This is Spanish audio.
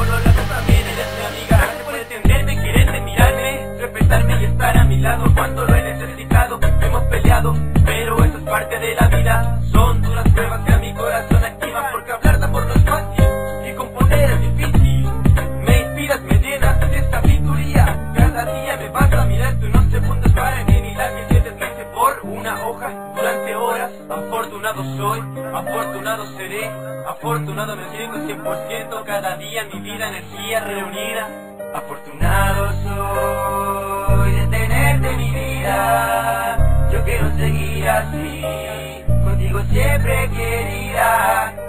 por los lados también eres mi amiga. Por entenderme, quererme, mirarme Respetarme y estar a mi lado cuando lo he necesitado. Hemos peleado, pero eso es parte de la vida. Son duras pruebas que a mi corazón activan Porque hablar de amor no es fácil y componer es difícil. Me inspiras, me llenas de sabiduría. Cada día me vas a mirar, tú no segundos para mí una durante horas. Afortunado soy, afortunado seré, afortunado me siento 100% cada día mi vida energía reunida. Afortunado soy de tenerte mi vida. Yo quiero seguir así, contigo siempre quería.